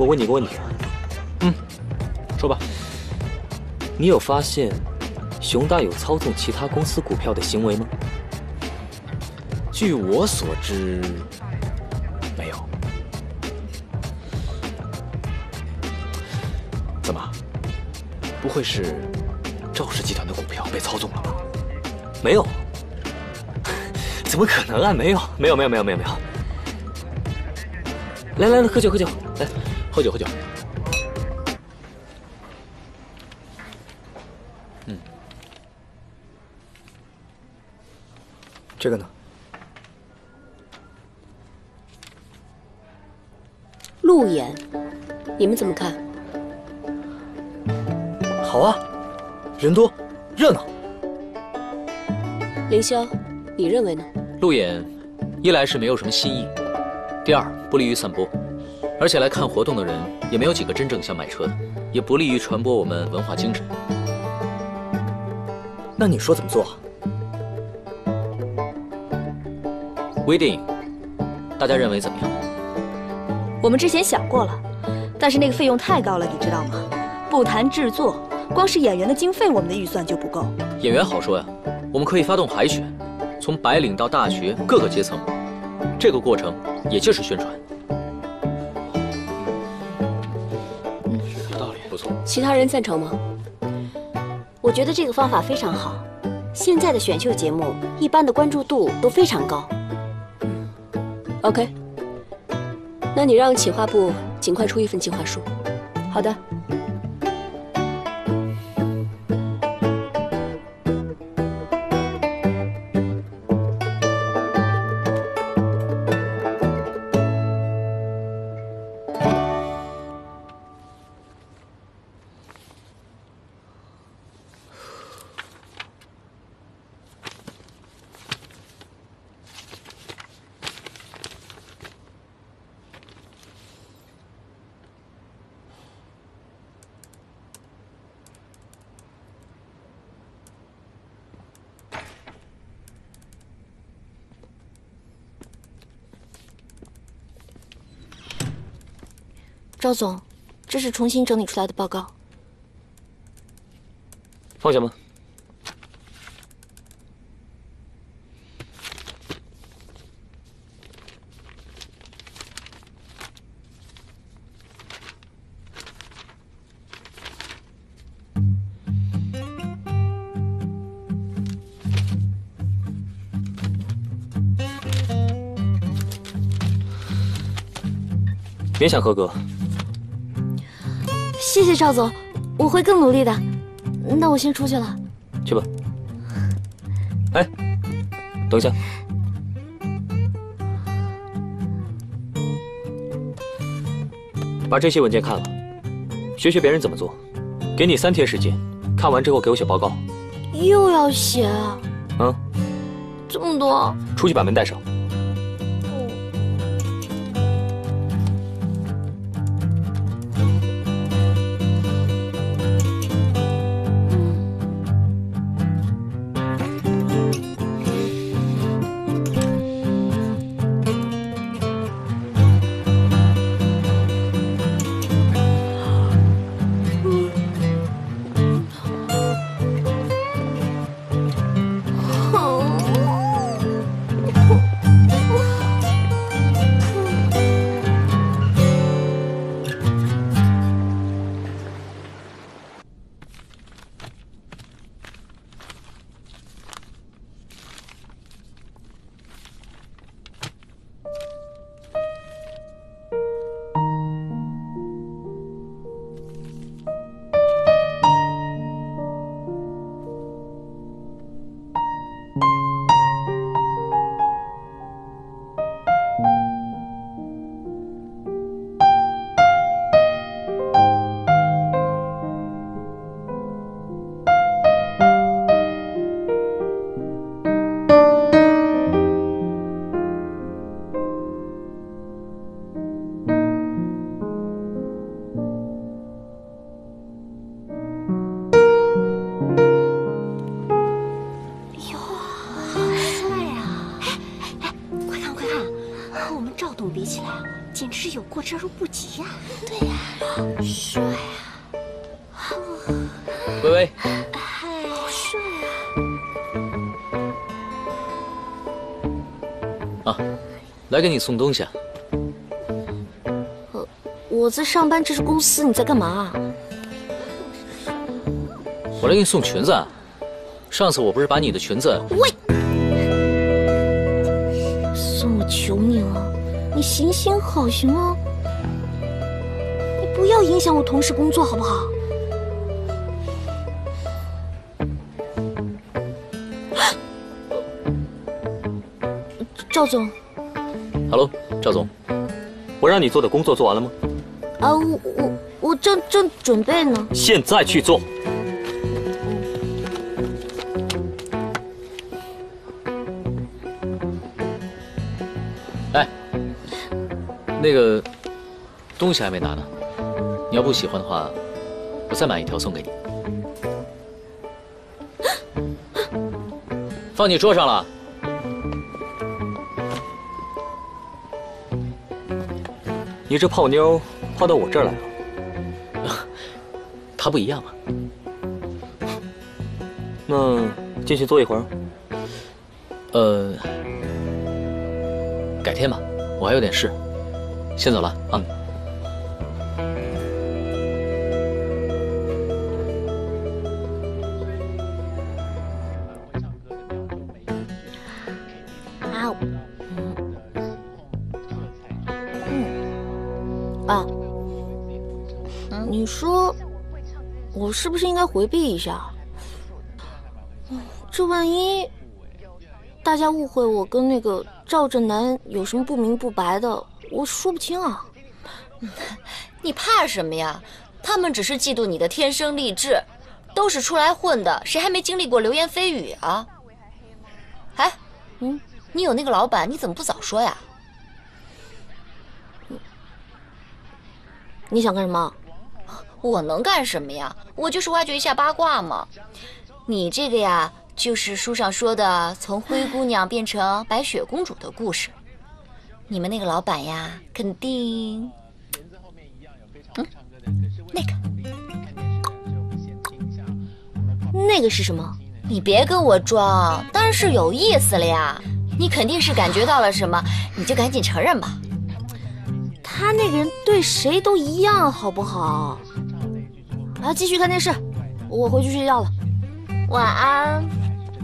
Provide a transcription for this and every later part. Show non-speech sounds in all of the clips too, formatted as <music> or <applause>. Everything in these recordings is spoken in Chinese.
我问你个问题。嗯，说吧。你有发现熊大有操纵其他公司股票的行为吗？据我所知，没有。怎么？不会是赵氏集团的股票被操纵了吧？没有。<laughs> 怎么可能啊？没有，没有，没有，没有，没有，没有。来来来，喝酒喝酒，来，喝酒喝酒。嗯，这个呢？路演，你们怎么看？好啊，人多，热闹。凌霄，你认为呢？路演，一来是没有什么新意。第二，不利于散播，而且来看活动的人也没有几个真正想买车的，也不利于传播我们文化精神。那你说怎么做？微电影，大家认为怎么样？我们之前想过了，但是那个费用太高了，你知道吗？不谈制作，光是演员的经费，我们的预算就不够。演员好说呀，我们可以发动海选，从白领到大学各个阶层。这个过程也就是宣传，其他人赞成吗？我觉得这个方法非常好。现在的选秀节目一般的关注度都非常高。OK，那你让企划部尽快出一份计划书。好的。赵总，这是重新整理出来的报告。放下吧。别想合格。谢谢赵总，我会更努力的。那我先出去了。去吧。哎，等一下。把这些文件看了，学学别人怎么做。给你三天时间，看完之后给我写报告。又要写啊？嗯。这么多。出去把门带上。来给你送东西啊。我在上班，这是公司，你在干嘛？啊我来给你送裙子啊。上次我不是把你的裙子……喂，算我求你了，你行行好行吗？你不要影响我同事工作好不好？赵总，Hello，赵总，我让你做的工作做完了吗？啊，我我我正正准备呢。现在去做。哎，那个东西还没拿呢，你要不喜欢的话，我再买一条送给你。放你桌上了。你这泡妞泡到我这儿来了，<laughs> 他不一样啊。<laughs> 那进去坐一会儿。呃，改天吧，我还有点事，先走了啊。啊，我是不是应该回避一下？这万一大家误会我跟那个赵振南有什么不明不白的，我说不清啊。<laughs> 你怕什么呀？他们只是嫉妒你的天生丽质，都是出来混的，谁还没经历过流言蜚语啊？哎，嗯，你有那个老板，你怎么不早说呀？你想干什么？我能干什么呀？我就是挖掘一下八卦嘛。你这个呀，就是书上说的从灰姑娘变成白雪公主的故事。你们那个老板呀，肯定，嗯，那个，那个是什么？你别跟我装，当然是有意思了呀。你肯定是感觉到了什么，你就赶紧承认吧。他那个人对谁都一样，好不好？来，继续看电视，我回去睡觉了。晚安，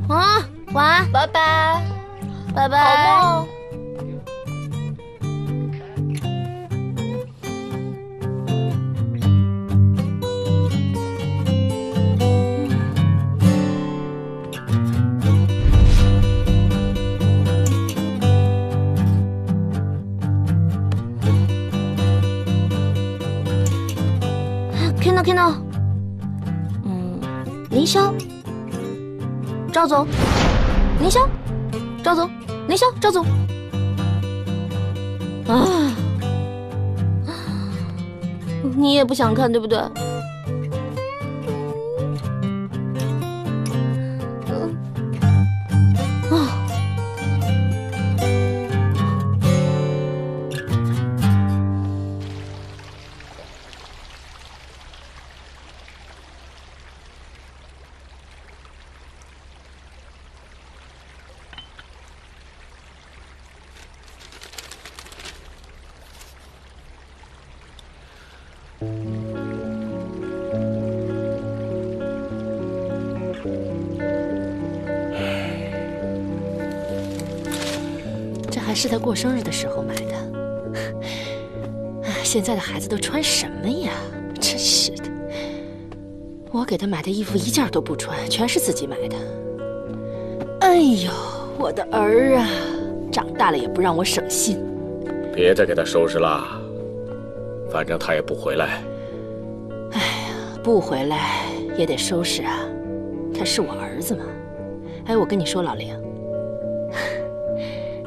啊，晚安，拜拜，拜拜，好梦。看到看到，嗯，凌霄，赵总，凌霄，赵总，凌霄，赵总，啊，你也不想看对不对？还是他过生日的时候买的。哎，现在的孩子都穿什么呀？真是的！我给他买的衣服一件都不穿，全是自己买的。哎呦，我的儿啊，长大了也不让我省心。别再给他收拾了，反正他也不回来。哎呀，不回来也得收拾啊，他是我儿子嘛。哎，我跟你说，老凌，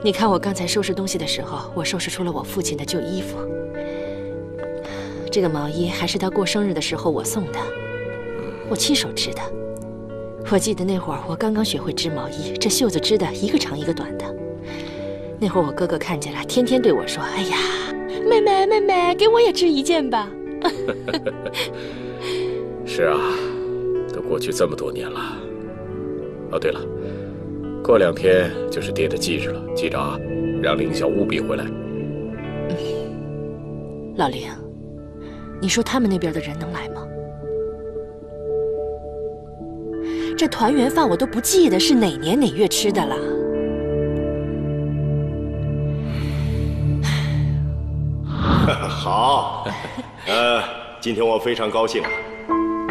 你看我刚才收拾东西的时候，我收拾出了我父亲的旧衣服。这个毛衣还是他过生日的时候我送的，我亲手织的。我记得那会儿我刚刚学会织毛衣，这袖子织的一个长一个短的。那会儿我哥哥看见了，天天对我说：“哎呀，妹妹妹妹，给我也织一件吧。<laughs> 是啊，都过去这么多年了。哦，对了，过两天就是爹的忌日了，记着啊，让凌霄务必回来。老凌，你说他们那边的人能来吗？这团圆饭我都不记得是哪年哪月吃的了。<laughs> 好，<laughs> 呃，今天我非常高兴啊！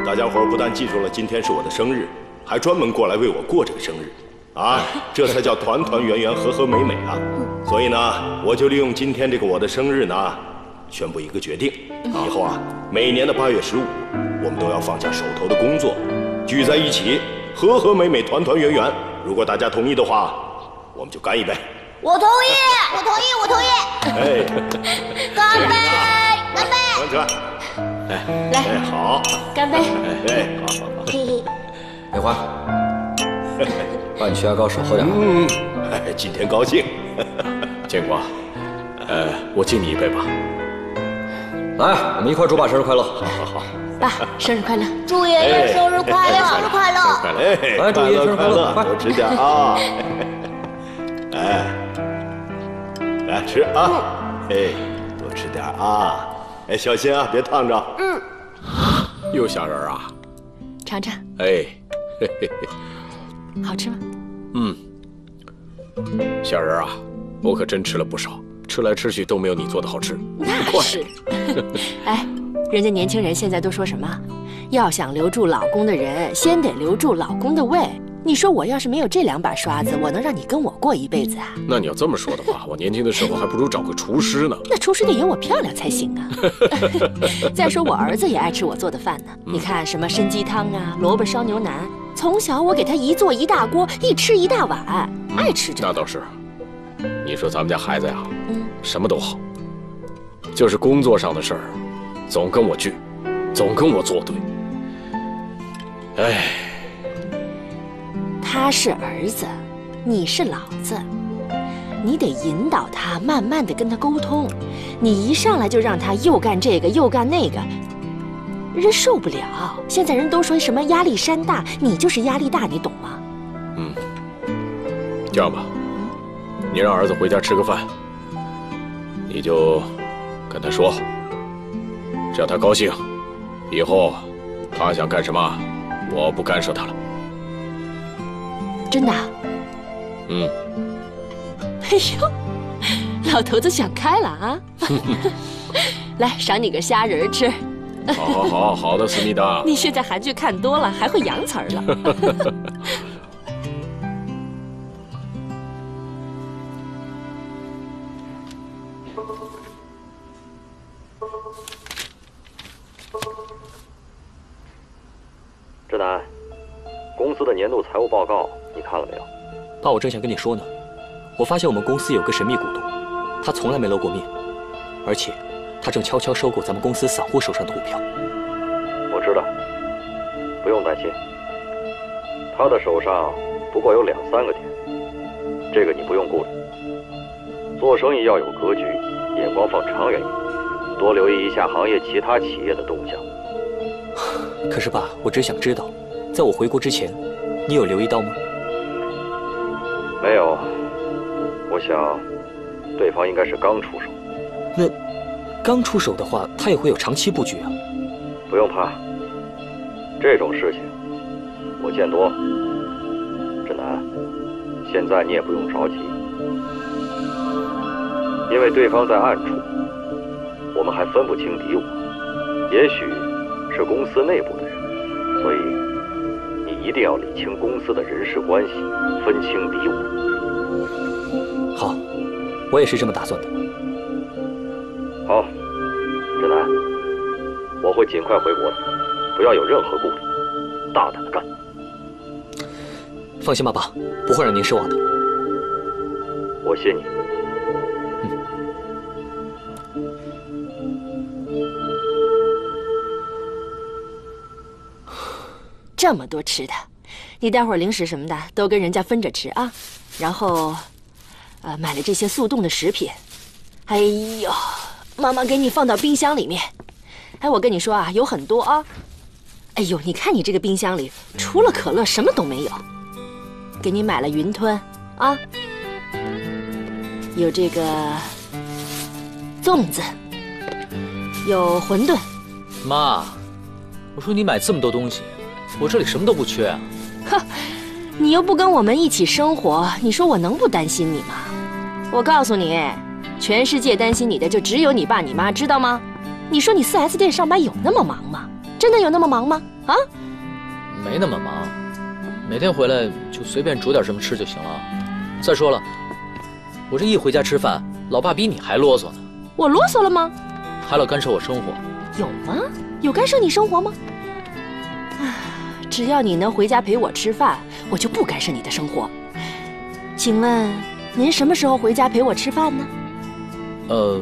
大家伙不但记住了今天是我的生日，还专门过来为我过这个生日，啊，这才叫团团圆圆、和和美美啊！所以呢，我就利用今天这个我的生日呢，宣布一个决定：以后啊，每年的八月十五，我们都要放下手头的工作，聚在一起，和和美美、团团圆圆。如果大家同意的话，我们就干一杯！我同意，我同意，我同意！<laughs> <laughs> 哎，干杯，干杯！喝着，哎，来哎，好，干杯！哎，好好好，嘿嘿，美花，把你血压高少喝点啊。嗯，哎，今天高兴。<laughs> 建国，呃，我敬你一杯吧。来，我们一块祝爸生日快乐。好好好，爸，生日快乐！祝爷爷生日快乐，生日快乐！快乐！哎，来祝爷爷生日快乐快多吃点啊！哎，来吃啊！哎，多吃点啊！哎，小心啊，别烫着。嗯又虾仁儿啊！尝尝，哎，嘿嘿嘿，好吃吗？嗯，小人儿啊，我可真吃了不少，吃来吃去都没有你做的好吃。那是。<laughs> 哎，人家年轻人现在都说什么？要想留住老公的人，先得留住老公的胃。你说我要是没有这两把刷子，我能让你跟我过一辈子啊？那你要这么说的话，我年轻的时候还不如找个厨师呢。那厨师得有我漂亮才行啊！<laughs> 再说我儿子也爱吃我做的饭呢。你看什么参鸡汤啊，萝卜烧牛腩，从小我给他一做一大锅，一吃一大碗，爱吃这个。那倒是。你说咱们家孩子呀，嗯，什么都好，就是工作上的事儿，总跟我倔，总跟我作对。哎，他是儿子，你是老子，你得引导他，慢慢的跟他沟通。你一上来就让他又干这个又干那个，人受不了。现在人都说什么压力山大，你就是压力大，你懂吗？嗯，这样吧，你让儿子回家吃个饭，你就跟他说，只要他高兴，以后他想干什么，我不干涉他了。真的啊？嗯，<laughs> 哎呦，老头子想开了啊！<laughs> <laughs> 来，赏你个虾仁吃。好好好好的，思密达。<laughs> 你现在韩剧看多了，还会洋词儿了。<laughs> 志南，公司的年度财务报告你看了没有？爸，我正想跟你说呢，我发现我们公司有个神秘股东，他从来没露过面，而且他正悄悄收购咱们公司散户手上的股票。我知道，不用担心，他的手上不过有两三个点，这个你不用顾虑。做生意要有格局，眼光放长远一点，多留意一下行业其他企业的动向。可是爸，我只想知道，在我回国之前，你有留意到吗？没有，我想对方应该是刚出手。那刚出手的话，他也会有长期布局啊。不用怕，这种事情我见多。志南，现在你也不用着急，因为对方在暗处，我们还分不清敌我，也许是公司内部的人，所以你一定要理清公司的人事关系，分清敌我。好，我也是这么打算的。好，志南，我会尽快回国的，不要有任何顾虑，大胆的干。放心吧，爸，不会让您失望的。我信你。这么多吃的，你待会儿零食什么的都跟人家分着吃啊。然后，呃，买了这些速冻的食品。哎呦，妈妈给你放到冰箱里面。哎，我跟你说啊，有很多啊。哎呦，你看你这个冰箱里除了可乐什么都没有。给你买了云吞啊，有这个粽子，有馄饨。妈，我说你买这么多东西，我这里什么都不缺啊。哼，你又不跟我们一起生活，你说我能不担心你吗？我告诉你，全世界担心你的就只有你爸你妈，知道吗？你说你四 S 店上班有那么忙吗？真的有那么忙吗？啊？没那么忙，每天回来就随便煮点什么吃就行了。再说了，我这一回家吃饭，老爸比你还啰嗦呢。我啰嗦了吗？还老干涉我生活？有吗？有干涉你生活吗？啊，只要你能回家陪我吃饭，我就不干涉你的生活。请问您什么时候回家陪我吃饭呢？呃，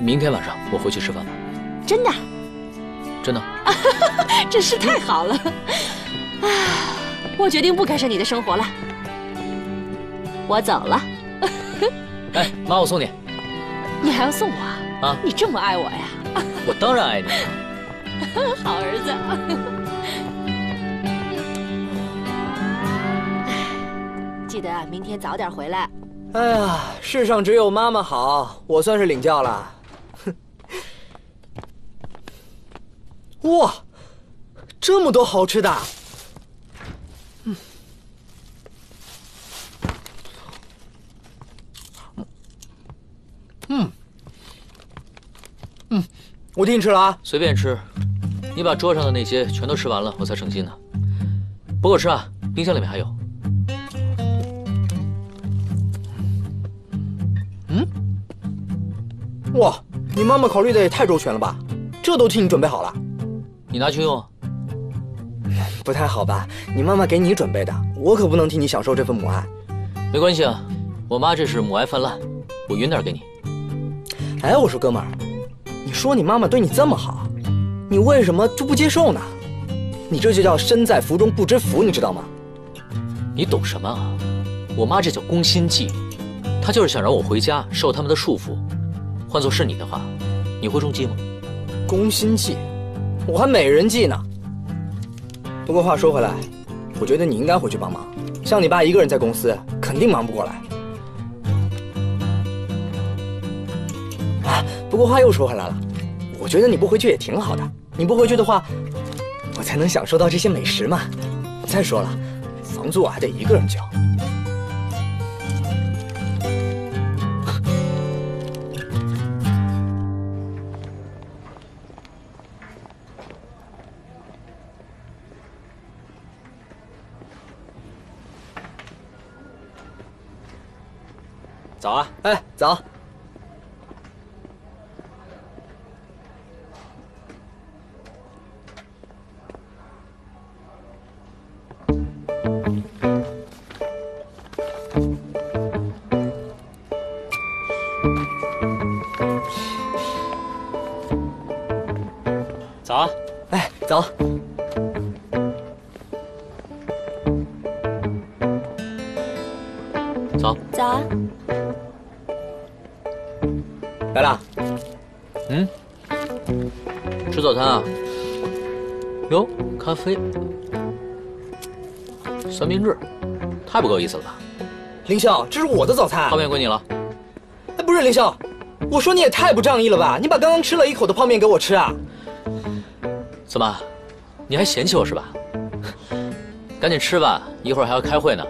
明天晚上我回去吃饭吧。真的？真的。<laughs> 真是太好了。啊，我决定不干涉你的生活了。我走了。<laughs> 哎，妈，我送你。你还要送我？啊？你这么爱我呀？<laughs> 我当然爱你。好儿子。<sighs> 记得明天早点回来。哎呀，世上只有妈妈好，我算是领教了。<laughs> 哇，这么多好吃的！嗯，嗯，嗯，我替你吃了啊，随便吃。你把桌上的那些全都吃完了，我才省心呢。不够吃啊，冰箱里面还有。哇，你妈妈考虑的也太周全了吧？这都替你准备好了。你拿去用，不太好吧？你妈妈给你准备的，我可不能替你享受这份母爱。没关系啊，我妈这是母爱泛滥，我匀点给你。哎，我说哥们儿，你说你妈妈对你这么好，你为什么就不接受呢？你这就叫身在福中不知福，你知道吗？你懂什么啊？我妈这叫攻心计，她就是想让我回家受他们的束缚。换做是你的话，你会中计吗？攻心计。我还美人计呢。不过话说回来，我觉得你应该回去帮忙。像你爸一个人在公司，肯定忙不过来。啊，不过话又说回来了，我觉得你不回去也挺好的。你不回去的话，我才能享受到这些美食嘛。再说了，房租我还得一个人交。哎，早。早。早啊！来了。嗯，吃早餐啊？哟，咖啡、三明治，太不够意思了吧？凌霄，这是我的早餐。泡面归你了。哎，不是凌霄，我说你也太不仗义了吧？你把刚刚吃了一口的泡面给我吃啊？怎么，你还嫌弃我是吧？赶紧吃吧，一会儿还要开会呢。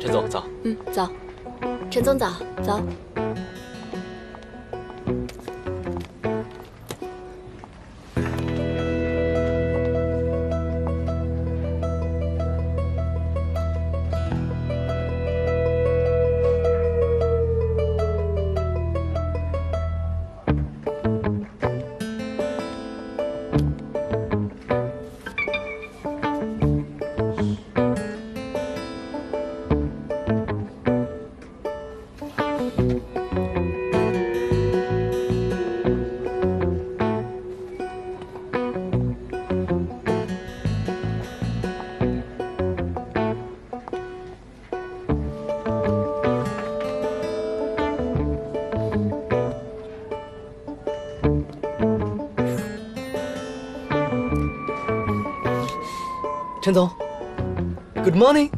陈总早。嗯，早。陈总早，早。陈总，Good morning。Morning。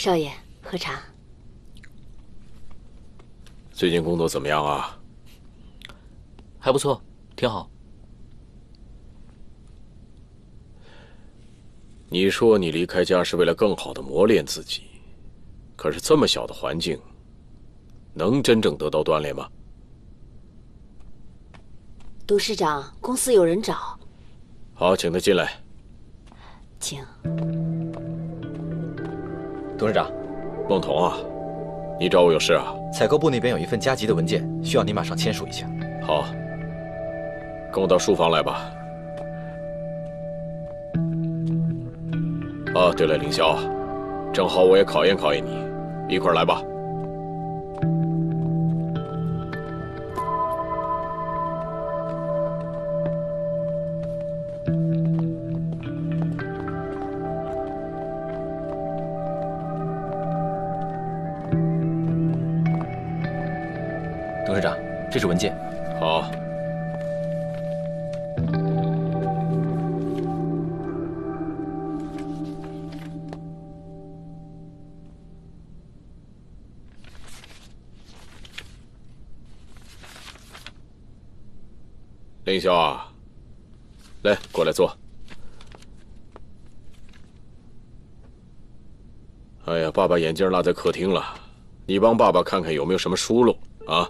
少爷，喝茶。最近工作怎么样啊？还不错，挺好。你说你离开家是为了更好的磨练自己，可是这么小的环境，能真正得到锻炼吗？董事长，公司有人找，好，请他进来。请。董事长，孟彤啊，你找我有事啊？采购部那边有一份加急的文件，需要你马上签署一下。好，跟我到书房来吧。啊，对了，凌霄，正好我也考验考验你，一块儿来吧。把眼镜落在客厅了，你帮爸爸看看有没有什么疏漏啊？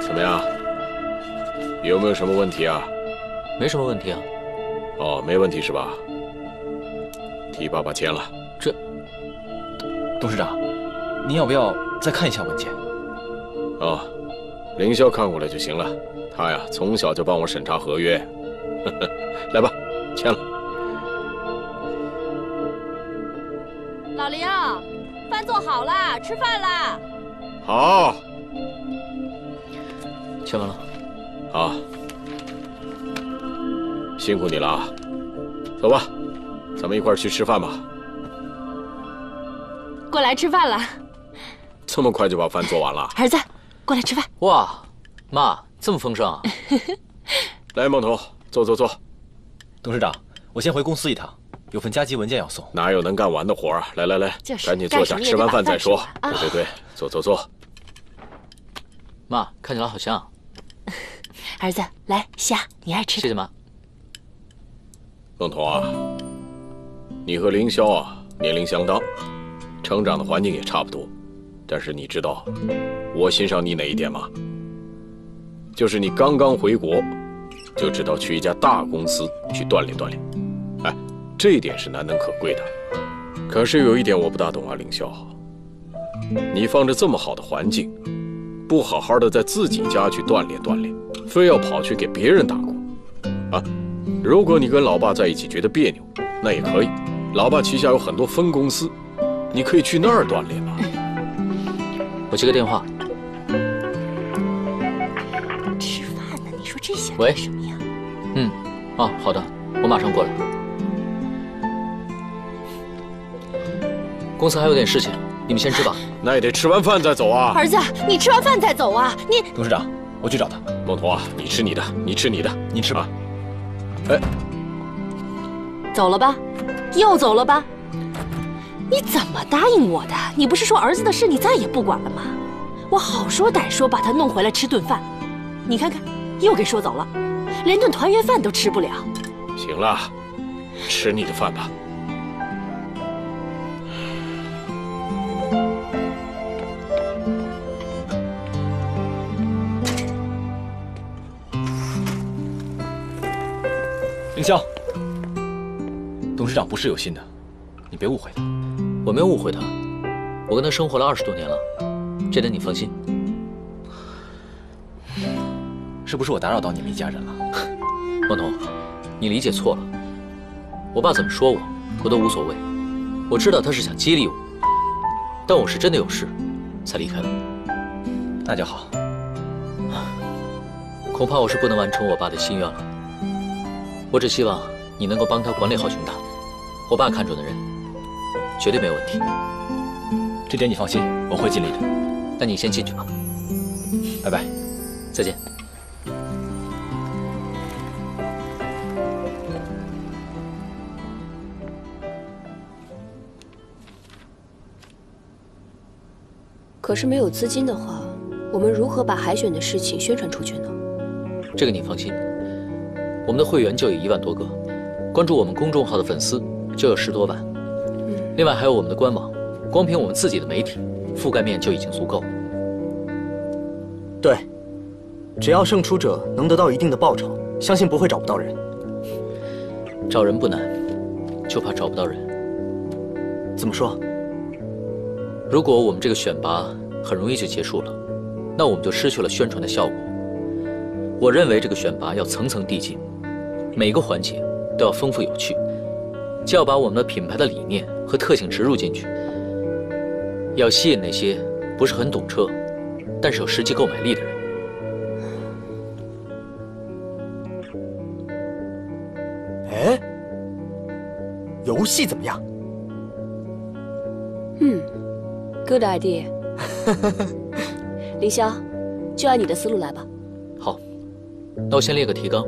怎么样？有没有什么问题啊？没什么问题啊。哦，没问题是吧？替爸爸签了。这，董事长，您要不要再看一下文件？哦，凌霄看过来就行了。他呀，从小就帮我审查合约。<laughs> 来吧，签了。老林，饭做好了，吃饭啦。好。签完了。好。辛苦你了啊！走吧，咱们一块儿去吃饭吧。过来吃饭了。这么快就把饭做完了？儿子，过来吃饭。哇，妈，这么丰盛啊！<laughs> 来，梦彤，坐坐坐。董事长，我先回公司一趟，有份加急文件要送。哪有能干完的活啊？来来来，就是赶紧坐下，吃完饭再说。啊、对对对，坐坐坐。妈，看起来好香。<laughs> 儿子，来虾，你爱吃。谢谢妈。孟彤啊，你和凌霄啊年龄相当，成长的环境也差不多，但是你知道我欣赏你哪一点吗？就是你刚刚回国，就知道去一家大公司去锻炼锻炼，哎，这一点是难能可贵的。可是有一点我不大懂啊，凌霄，你放着这么好的环境，不好好的在自己家去锻炼锻炼，非要跑去给别人打工，啊？如果你跟老爸在一起觉得别扭，那也可以。老爸旗下有很多分公司，你可以去那儿锻炼嘛。我接个电话。吃饭呢？你说这些喂什么呀？嗯，啊，好的，我马上过来。公司还有点事情，你们先吃吧。那也得吃完饭再走啊。儿子，你吃完饭再走啊！你董事长，我去找他。孟彤啊，你吃你的，你吃你的，你吃吧。哎，走了吧，又走了吧？你怎么答应我的？你不是说儿子的事你再也不管了吗？我好说歹说把他弄回来吃顿饭，你看看，又给说走了，连顿团圆饭都吃不了。行了，吃你的饭吧。凌霄，董事长不是有心的，你别误会他。我没有误会他，我跟他生活了二十多年了，这点你放心。是不是我打扰到你们一家人了？<laughs> 孟彤，你理解错了。我爸怎么说我，我都无所谓。我知道他是想激励我，但我是真的有事，才离开的。那就好。恐怕我是不能完成我爸的心愿了。我只希望你能够帮他管理好熊大，我爸看准的人，绝对没有问题。这点你放心，我会尽力的。那你先进去吧。拜拜，再见。可是没有资金的话，我们如何把海选的事情宣传出去呢？这个你放心，我们的会员就有一万多个，关注我们公众号的粉丝就有十多万。另外还有我们的官网，光凭我们自己的媒体，覆盖面就已经足够了。对，只要胜出者能得到一定的报酬，相信不会找不到人。找人不难，就怕找不到人。怎么说？如果我们这个选拔很容易就结束了，那我们就失去了宣传的效果。我认为这个选拔要层层递进，每个环节都要丰富有趣，既要把我们的品牌的理念和特性植入进去，要吸引那些不是很懂车，但是有实际购买力的人。哎，游戏怎么样？嗯，good idea。<laughs> 凌霄，就按你的思路来吧。好，那我先列个提纲，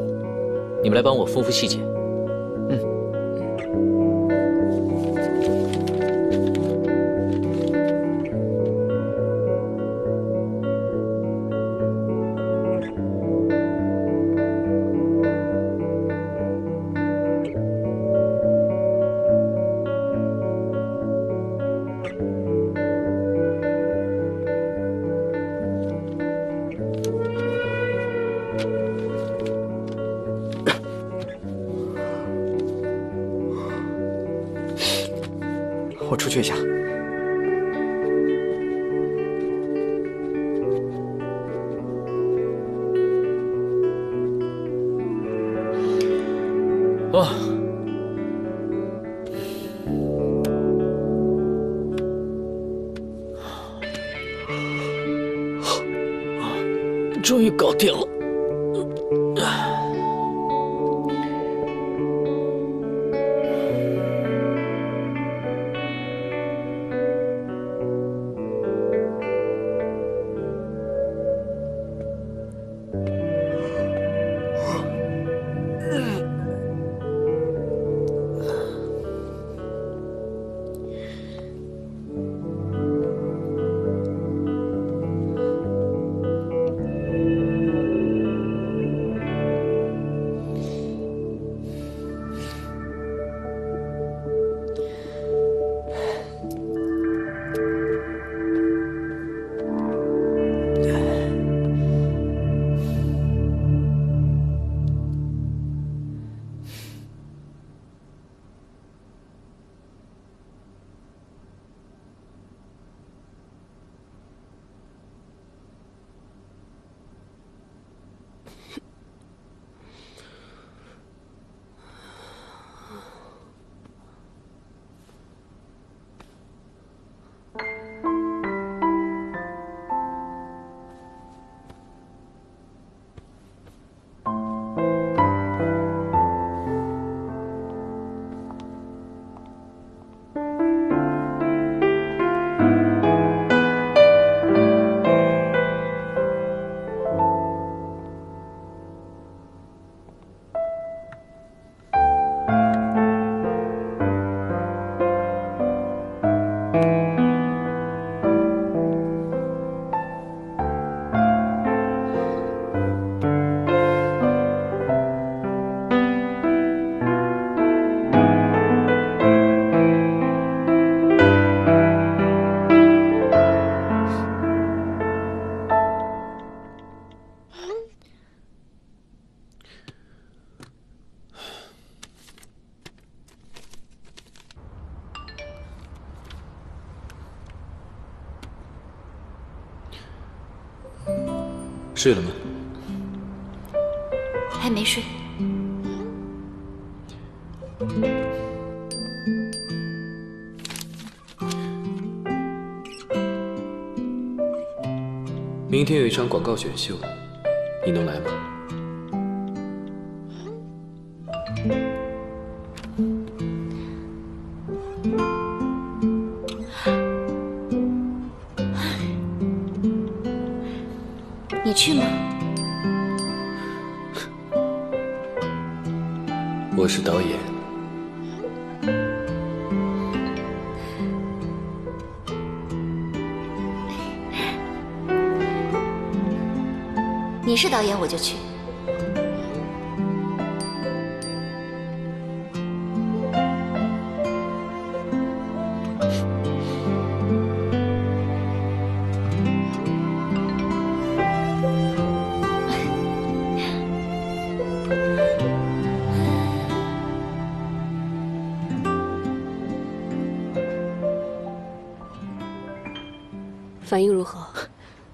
你们来帮我丰富细节。我出去一下。哇，终于搞定了。睡了吗？还没睡。明天有一场广告选秀，你能来吗？去吗？我是导演，你是导演，我就去。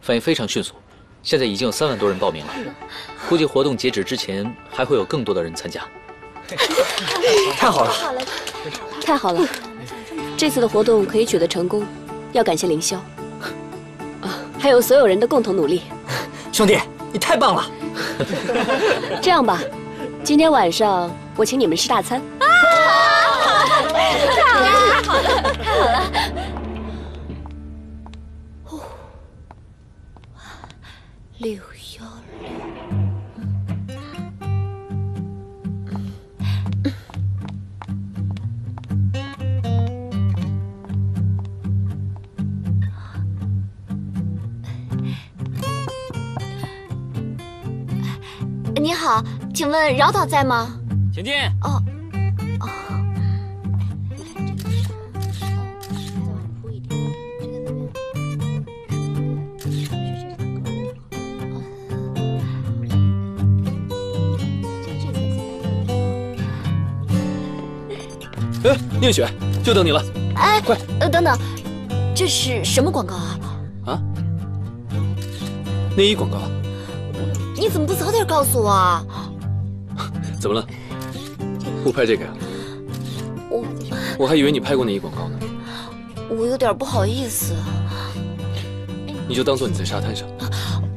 反应非常迅速，现在已经有三万多人报名了，估计活动截止之前还会有更多的人参加。<laughs> 太好了，太好了！这次的活动可以取得成功，要感谢凌霄啊，还有所有人的共同努力。<laughs> 兄弟，你太棒了！<laughs> 这样吧，今天晚上我请你们吃大餐。太好了，太好了，太好了！六幺六你好，请问饶导在吗？请进。哦。宁雪，就等你了。哎，快，呃，等等，这是什么广告啊？啊？内衣广告？你怎么不早点告诉我啊？<laughs> 怎么了？不拍这个呀？我我还以为你拍过内衣广告呢。我有点不好意思。你就当做你在沙滩上。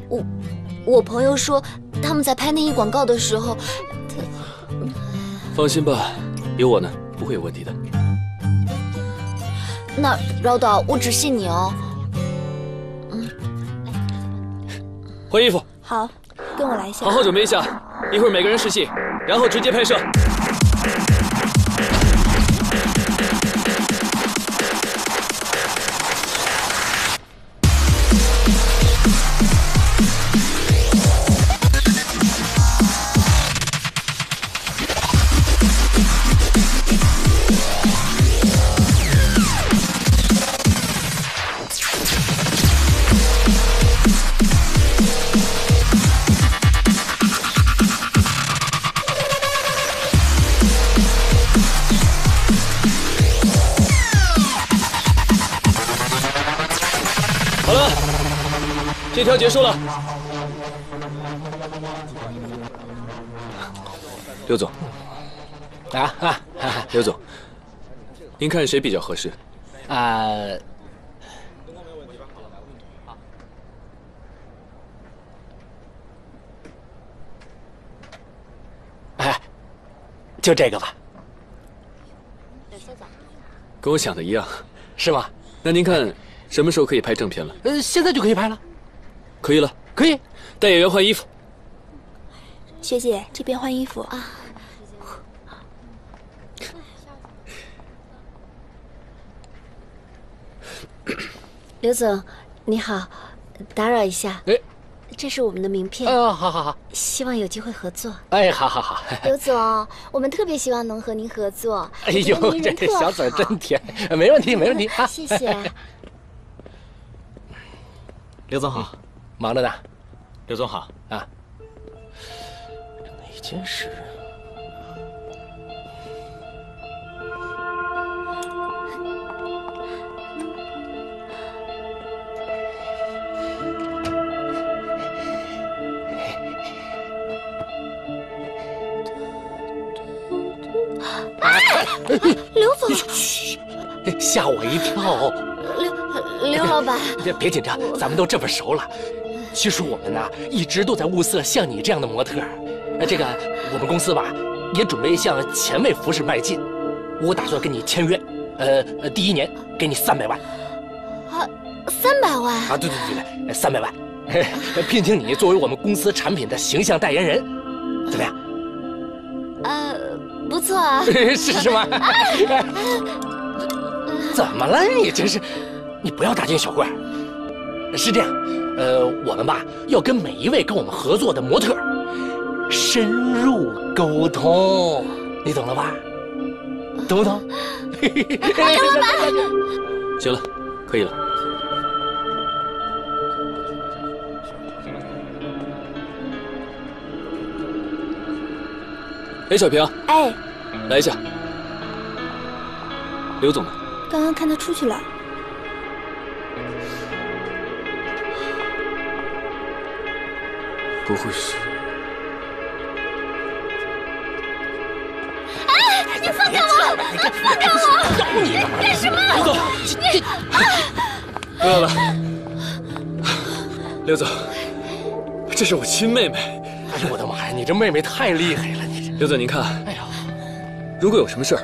我我朋友说他们在拍内衣广告的时候，他放心吧，有我呢。不会有问题的。那饶导，我只信你哦。嗯，换衣服。好，跟我来一下。好好准备一下，一会儿每个人试戏，然后直接拍摄。结束了，刘总。啊啊，刘总，您看谁比较合适？啊，哎，就这个吧。跟我想的一样，是吧？那您看什么时候可以拍正片了？呃，现在就可以拍了。可以了，可以带演员换衣服。学姐，这边换衣服啊。<coughs> 刘总，你好，打扰一下。哎，这是我们的名片。哦，好好好。希望有机会合作。哎，好好好。刘总，我们特别希望能和您合作。哎呦，这小嘴真甜，没问题，没问题啊。谢谢。<laughs> 刘总好。忙着呢，刘总好啊！哪件事？啊！刘总，吓我一跳！刘刘老板，别别紧张，咱们都这么熟了。其实我们呢，一直都在物色像你这样的模特。呃，这个我们公司吧，也准备向前卫服饰迈进。我打算跟你签约，呃呃，第一年给你三百万。啊，三百万？啊，对对对对，三百万，<laughs> 聘请你作为我们公司产品的形象代言人，怎么样？呃，不错啊。<laughs> 是是吗？<laughs> 怎么了？你这是，你不要大惊小怪。是这样，呃，我们吧要跟每一位跟我们合作的模特深入沟通，你懂了吧？懂不懂？刘老板，行了，可以了。哎，小平，哎，来一下。刘总呢？刚刚看他出去了。不会是？哎，你放开我！放开我！咬你干嘛？干什么？刘总，你不要了，刘总，这是我亲妹妹。哎呦我的妈呀！你这妹妹太厉害了，你这。刘总您看，哎呀，如果有什么事儿，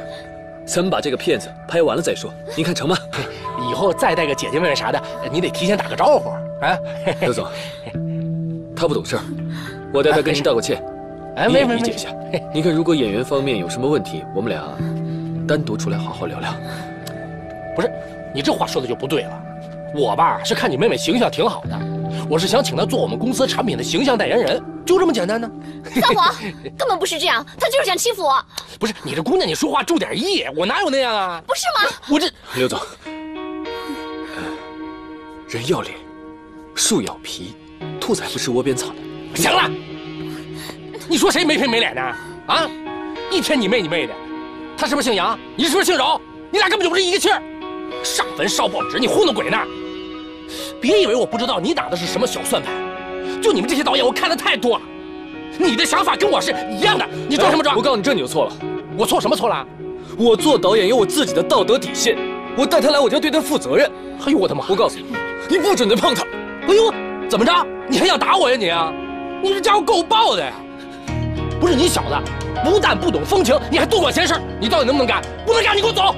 咱们把这个片子拍完了再说，您看成吗？以后再带个姐姐妹妹啥的，你得提前打个招呼啊。刘总，<laughs> 他不懂事儿，我代他跟您道个歉，哎，您没没也理解一下。<laughs> 您看，如果演员方面有什么问题，我们俩单独出来好好聊聊。不是，你这话说的就不对了。我吧是看你妹妹形象挺好的，我是想请她做我们公司产品的形象代言人，就这么简单呢。<laughs> 撒谎，根本不是这样，她就是想欺负我。不是你这姑娘，你说话注点意，我哪有那样啊？不是吗？我这刘总，人要脸，树要皮，兔崽不吃窝边草的。行了，你说谁没皮没脸呢？啊，一天你妹你妹的，他是不是姓杨？你是不是姓饶？你俩根本就不是一个气儿。上坟烧报纸，你糊弄鬼呢？别以为我不知道你打的是什么小算盘，就你们这些导演，我看的太多了。你的想法跟我是一样的，你装什么装？我告诉你，这你就错了。我错什么错了？我做导演有我自己的道德底线，我带他来，我就要对他负责任。哎呦我的妈！我告诉你，你不准再碰他。哎呦，怎么着？你还想打我呀你啊？你这家伙够爆的呀！不是你小子，不但不懂风情，你还多管闲事。你到底能不能干？不能干，你给我走！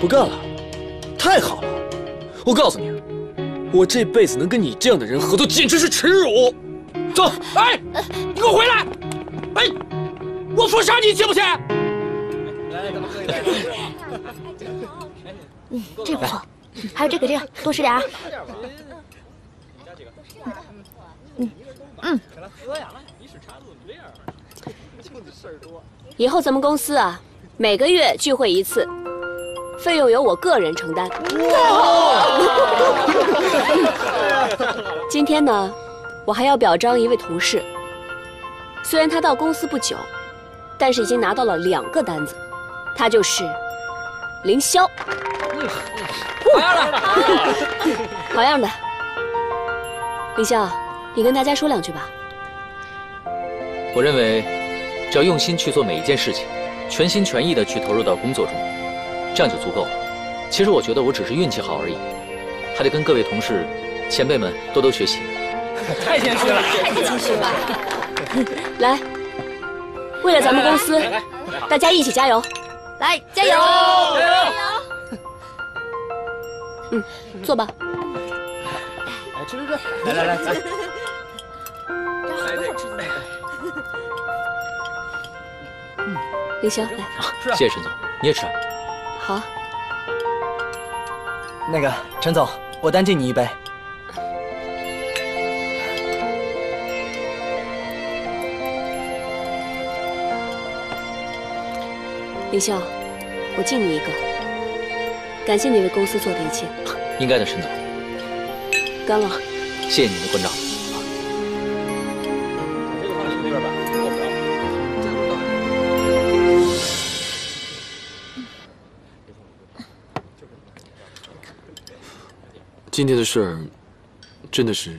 不干了，太好了！我告诉你，我这辈子能跟你这样的人合作，简直是耻辱。走！哎，你给我回来！哎，我封杀你信不信？来，咱们喝一杯。嗯，这不错。还有这个，这个多吃点啊。嗯嗯。以后咱们公司啊，每个月聚会一次，费用由我个人承担。<laughs> 今天呢，我还要表彰一位同事。虽然他到公司不久，但是已经拿到了两个单子，他就是凌霄。好样的！好样的，凌霄，你跟大家说两句吧。我认为，只要用心去做每一件事情，全心全意的去投入到工作中，这样就足够了。其实我觉得我只是运气好而已，还得跟各位同事、前辈们多多学习。<laughs> 太谦虚了，太谦虚了。<laughs> 来，为了咱们公司，大家一起加油！来，加油！加油！嗯，坐吧。来吃吃吃，来来来，来。这好好吃的。嗯，凌霄，来，谢谢陈总，你也吃啊。好。那个陈总，我单敬你一杯。凌霄，我敬你一个，感谢你为公司做的一切。应该的，陈总。干了。谢谢您的关照。今天的事儿，真的是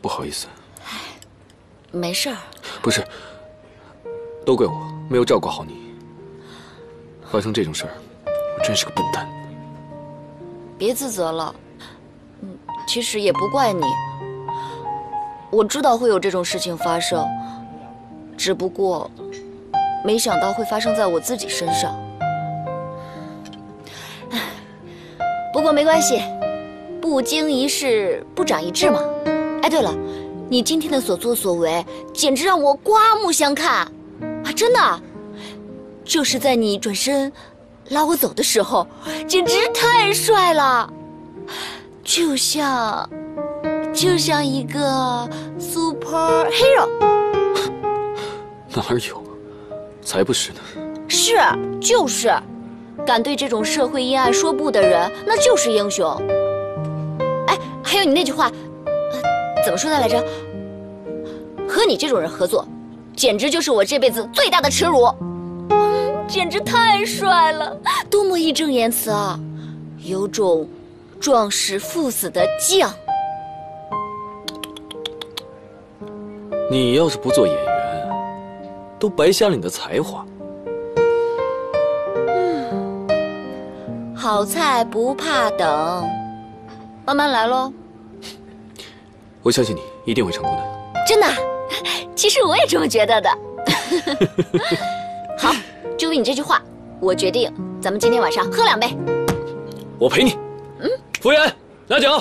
不好意思。哎没事儿。不是，都怪我没有照顾好你。发生这种事儿，我真是个笨蛋。别自责了，嗯，其实也不怪你。我知道会有这种事情发生，只不过没想到会发生在我自己身上。唉，不过没关系，不经一事不长一智嘛。哎，对了，你今天的所作所为简直让我刮目相看啊！真的，就是在你转身拉我走的时候，简直太帅了，就像就像一个 super hero。哪儿有？才不是呢！是，就是，敢对这种社会阴暗说不的人，那就是英雄。哎，还有你那句话，呃怎么说的来着？和你这种人合作，简直就是我这辈子最大的耻辱。嗯简直太帅了，多么义正言辞啊，有种壮士赴死的将。你要是不做演员，都白瞎了你的才华。嗯好菜不怕等，慢慢来喽。我相信你一定会成功的。真的，其实我也这么觉得的。<laughs> 好，就为你这句话，我决定咱们今天晚上喝两杯。我陪你。嗯，服务员，拿酒。